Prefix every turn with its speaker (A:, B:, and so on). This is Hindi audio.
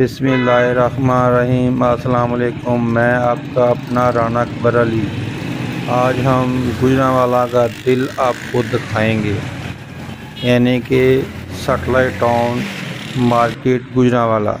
A: बिसमीम अलकुम मैं आपका अपना राना अकबर अली। आज हम गुजरावाला का दिल आपको दिखाएँगे। यानी कि सटलाइट टाउन मार्केट गुजरावाला।